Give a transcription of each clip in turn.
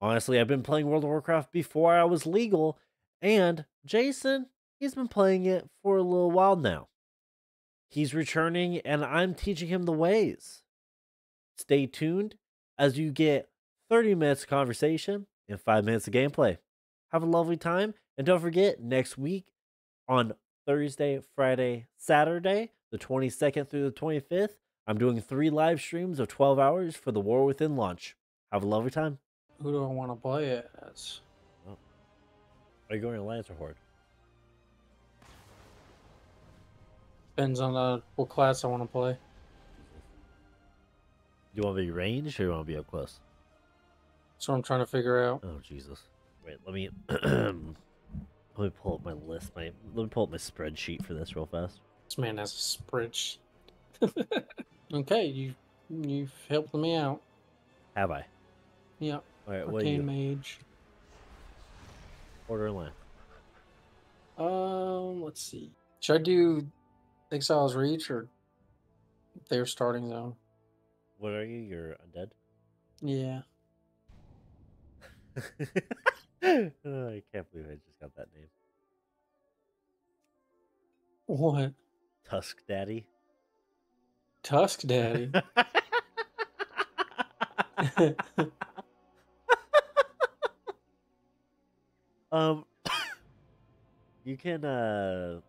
Honestly, I've been playing World of Warcraft before I was legal, and Jason, he's been playing it for a little while now. He's returning, and I'm teaching him the ways. Stay tuned as you get 30 minutes of conversation and 5 minutes of gameplay. Have a lovely time, and don't forget, next week on Thursday, Friday, Saturday, the 22nd through the 25th, I'm doing three live streams of 12 hours for the War Within launch. Have a lovely time. Who do I want to play it as? Are you going Alliance or Horde? Depends on uh, what class I want to play. Do you want to be ranged or do you want to be up close? That's what I'm trying to figure out. Oh Jesus! Wait, let me let me pull up my list. My let me pull up my spreadsheet for this real fast. This man has a spreadsheet. okay, you you've helped me out. Have I? Yep. All right. Arcane? Mage. Order line. Um, let's see. Should I do Exiles Reach or their starting zone? What are you? You're undead. Yeah. oh, I can't believe I just got that name. What? Tusk Daddy. Tusk Daddy. um, you can uh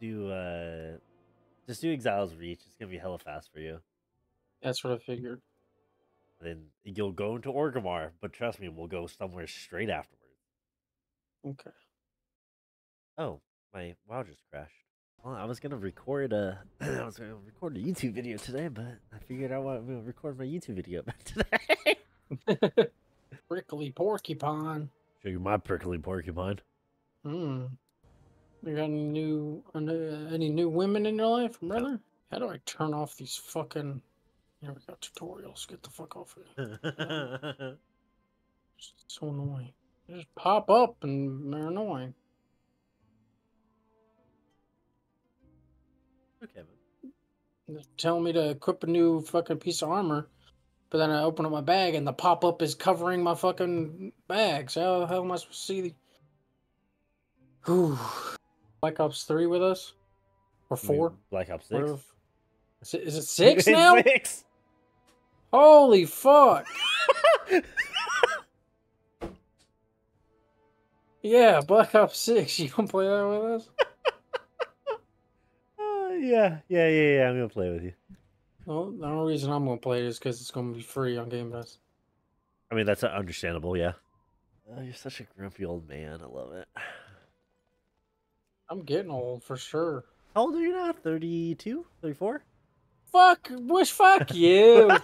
do uh just do Exiles Reach. It's gonna be hella fast for you. That's what I figured. Then you'll go into Orgrimmar, but trust me, we'll go somewhere straight afterwards. Okay. Oh, my WoW just crashed. Well, I was gonna record a, I was gonna record a YouTube video today, but I figured I'm gonna record my YouTube video today. Prickly porcupine. You my prickly porcupine. Hmm. You got any new, any new women in your life, brother? How do I turn off these fucking? Here we got tutorials. Get the fuck off of me. It's so annoying. They just pop up and they're annoying. okay, man. Telling me to equip a new fucking piece of armor, but then I open up my bag and the pop up is covering my fucking bag. So how the hell am I supposed to see the? Whew. Black Ops Three with us, or four? Black Ops Whatever. Six. Is it, is it six now? Six. Holy fuck! Yeah, Black Ops Six. You gonna play that with us? Uh, yeah, yeah, yeah, yeah. I'm gonna play with you. Well, the only reason I'm gonna play it is because it's gonna be free on Game Pass. I mean, that's uh, understandable. Yeah. Oh, you're such a grumpy old man. I love it. I'm getting old for sure. How old are you now? 32? 34? Fuck, wish fuck you.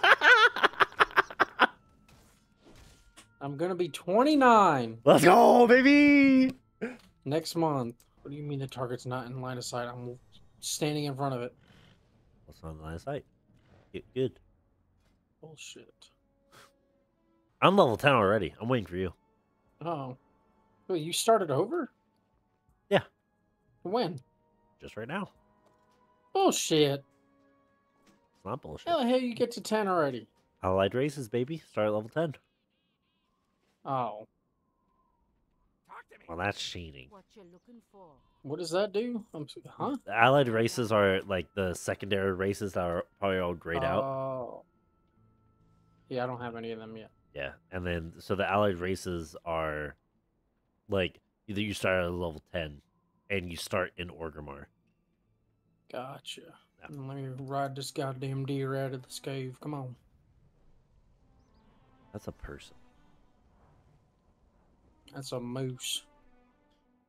I'm gonna be 29 Let's go, baby! next month. What do you mean the target's not in line of sight? I'm standing in front of it. What's on the line of sight? Good, good. Bullshit. I'm level 10 already. I'm waiting for you. Oh, wait, you started over? Yeah. When? Just right now. Bullshit. It's not bullshit. How the hell you get to 10 already? Allied races, baby. Start at level 10. Oh, Well, that's cheating. What you looking for? what does that do? I'm, s- huh? The allied races are like the secondary races that are probably all grayed out. Oh. Yeah, I don't have any of them yet. Yeah. And then, so the allied races are like either you start at level 10 and you start in Orgrimmar. Gotcha. Yeah. Let me ride this goddamn deer out of this cave. Come on. That's a person. That's a moose.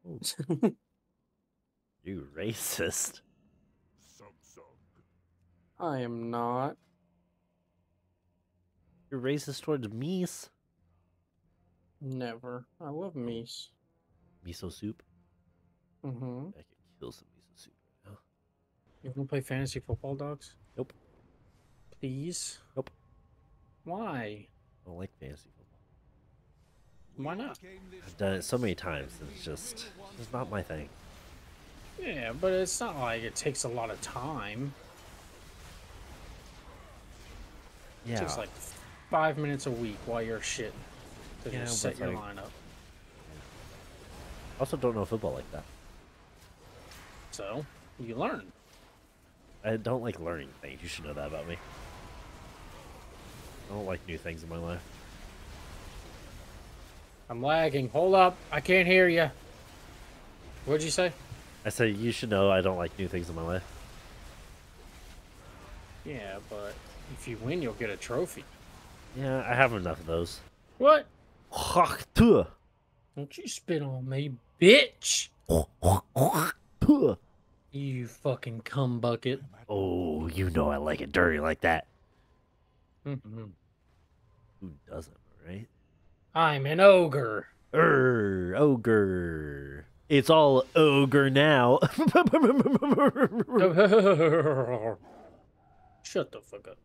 You racist. I am not. You're racist towards meese. Never. I love meese. Miso soup. Mm-hmm. I could kill some miso soup right now. You want to play fantasy football, dogs? Nope. Please? Nope. Why? I don't like fantasy football. Why not? I've done it so many times. It's just, it's not my thing. Yeah, but it's not like it takes a lot of time. It takes like five minutes a week while you're shitting. To Yeah, just set your like- line up. I also don't know football like that. So you learn. I don't like learning things. You should know that about me. I don't like new things in my life. I'm lagging. Hold up. I can't hear you. What'd you say? I said you should know I don't like new things in my life. Yeah, but if you win, you'll get a trophy. Yeah, I have enough of those. What? Don't you spit on me, bitch! You fucking cum bucket. Oh, you know I like it dirty like that. Mhm. Who doesn't, right? I'm an ogre. Err, ogre. It's all ogre now. Shut the fuck up.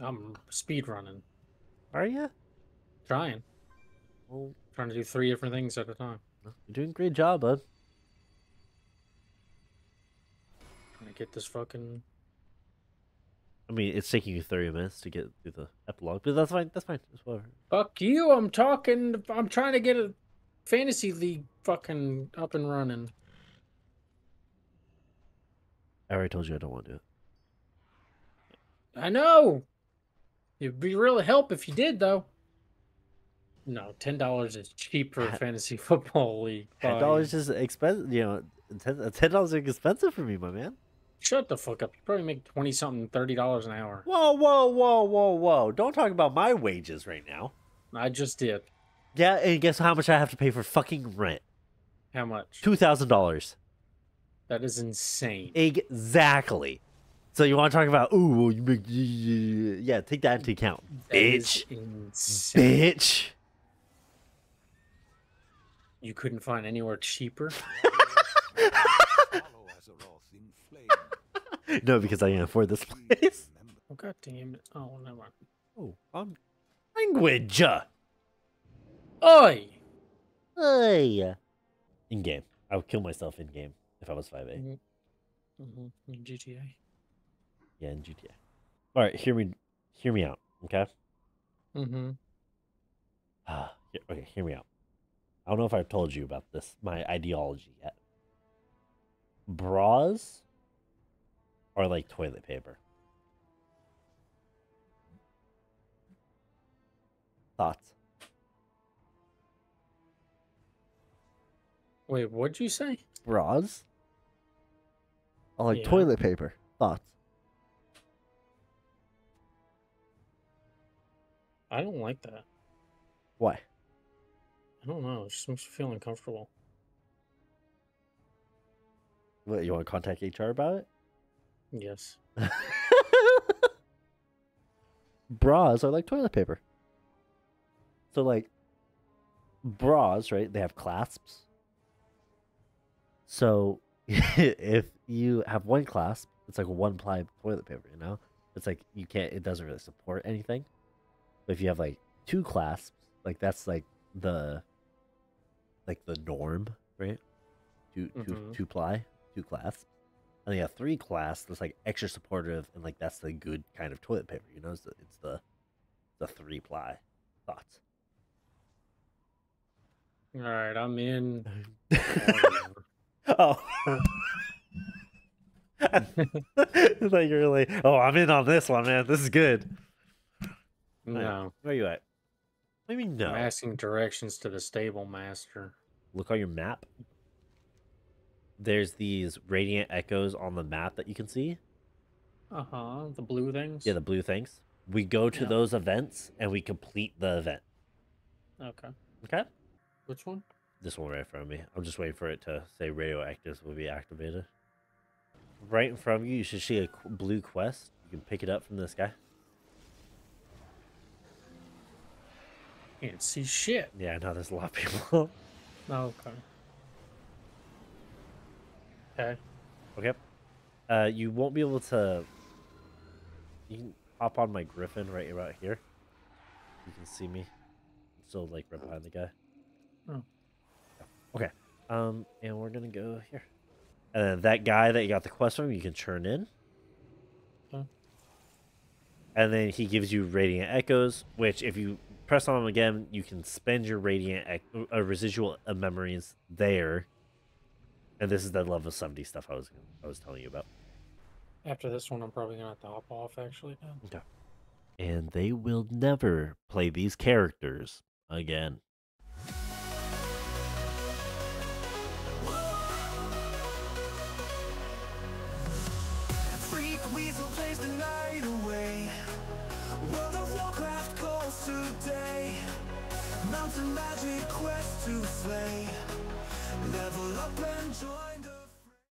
I'm speed running, Are you? trying, Well, trying to do three different things at a time. you're doing a great job, bud. Trying to get this fucking. I mean, it's taking you 30 minutes to get through the epilogue, but that's fine. That's fine. Whatever. Fuck you! I'm talking. I'm trying to get a fantasy league fucking up and running. I already told you I don't want to do it. I know. It'd be really help if you did, though. No, ten dollars is cheap for a fantasy football league. Ten dollars is expensive. You know, ten dollars is expensive for me, my man. Shut the fuck up. You probably make twenty something, thirty dollars an hour. Whoa, whoa, whoa, whoa, whoa! Don't talk about my wages right now. I just did. Yeah, and guess how much I have to pay for fucking rent? How much? Two thousand dollars. That is insane. Exactly. So you want to talk about? Ooh, well, you make, yeah. Take that into account, That bitch, insane. bitch. You couldn't find anywhere cheaper. No, because I can't afford this place. Oh god damn it! Oh, never mind. Oh, um, language. Oi! Hey. In game, I would kill myself in game if I was five A. Mm-hmm. In GTA. Yeah, in GTA. All right, hear me, hear me out, okay? Mm-hmm. Ah, yeah, okay, hear me out. I don't know if I've told you about this, my ideology yet. Bras are like toilet paper. Thoughts? Wait, what'd you say? Bras are oh, like Yeah. toilet paper. Thoughts? I don't like that. Why? I don't know. It just makes me feel uncomfortable. What, you want to contact HR about it? Yes. bras are like toilet paper. So like bras, right? They have clasps. So if you have one clasp, it's like one ply toilet paper, you know? It's like you can't it doesn't really support anything. But if you have like two clasps, like that's like the like the norm, right? 2 two Mhm. two ply, two clasps. And have three class that's like extra supportive and like that's the good kind of toilet paper, you know? It's the it's the, the three ply. Thoughts? All right, I'm in. oh. I thought you were like, oh, I'm in on this one, man. This is good. no, Where are you at? What do you mean no? I'm asking directions to the stable master. Look on your map. There's these radiant echoes on the map that you can see. Uh huh. The blue things. Yeah, the blue things. We go to Yeah. those events and we complete the event. Okay. Okay? Which one? This one right in front of me. I'm just waiting for it to say radioactives will be activated. Right in front of you, you should see a blue quest. You can pick it up from this guy. Can't see shit. Yeah, I know there's a lot of people. Okay. Okay. okay. Uh, you won't be able to. You can hop on my griffin right about here. You can see me. I'm still like right behind the guy. Oh. Okay. Um, and we're gonna go here. And then that guy that you got the quest from, you can turn in. Okay. And then he gives you radiant echoes, which if you press on them again, you can spend your radiant uh, residual memories there. And this is that level 70 stuff I was I was telling you about. After this one, I'm probably gonna have to hop off actually. Now. Okay. And they will never play these characters again. Mountain magic quest to slay Level up and join.